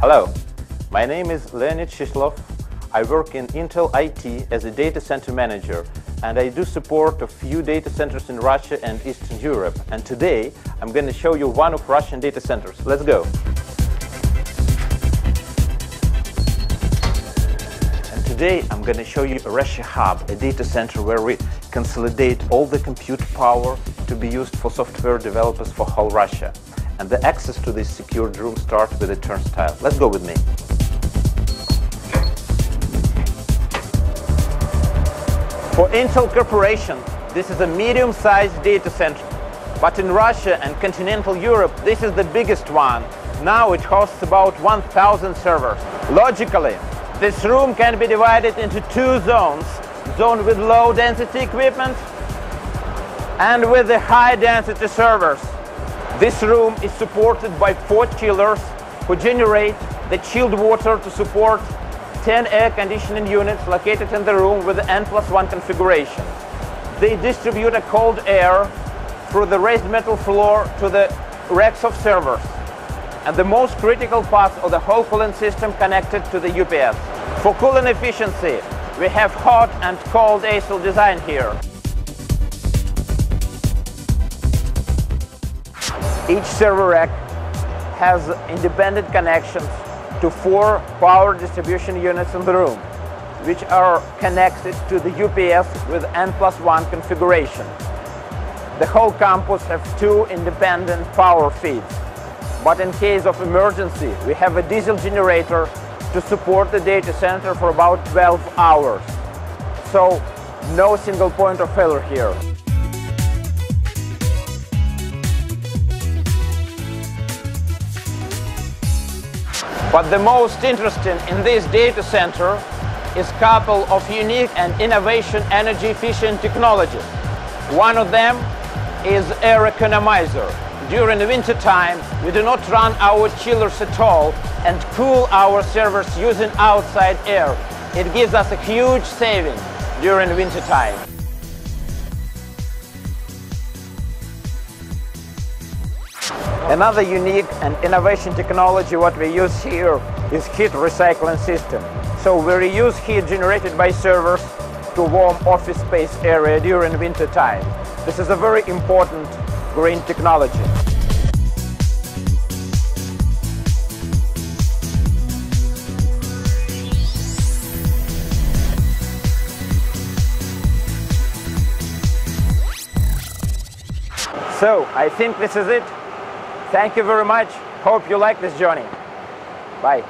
Hello, my name is Leonid Shislov. I work in Intel IT as a data center manager and I do support a few data centers in Russia and Eastern Europe. And today I'm going to show you one of Russian data centers. Let's go. And today I'm going to show you Russia Hub, a data center where we consolidate all the compute power to be used for software developers for whole Russia and the access to this secured room starts with a turnstile. Let's go with me. For Intel Corporation, this is a medium-sized data center. But in Russia and continental Europe, this is the biggest one. Now it hosts about 1,000 servers. Logically, this room can be divided into two zones. Zone with low density equipment and with the high density servers. This room is supported by four chillers who generate the chilled water to support 10 air conditioning units located in the room with the N plus 1 configuration. They distribute a cold air through the raised metal floor to the racks of servers and the most critical parts of the whole cooling system connected to the UPS. For cooling efficiency, we have hot and cold aisle design here. Each server rack has independent connections to four power distribution units in the room, which are connected to the UPS with N plus 1 configuration. The whole campus has two independent power feeds, but in case of emergency, we have a diesel generator to support the data center for about 12 hours. So no single point of failure here. But the most interesting in this data center is couple of unique and innovation energy efficient technologies. One of them is air economizer. During the winter time, we do not run our chillers at all and cool our servers using outside air. It gives us a huge saving during winter time. Another unique and innovation technology what we use here is heat recycling system. So we reuse heat generated by servers to warm office space area during winter time. This is a very important green technology. So I think this is it. Thank you very much. Hope you like this journey. Bye.